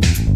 Mm-hmm.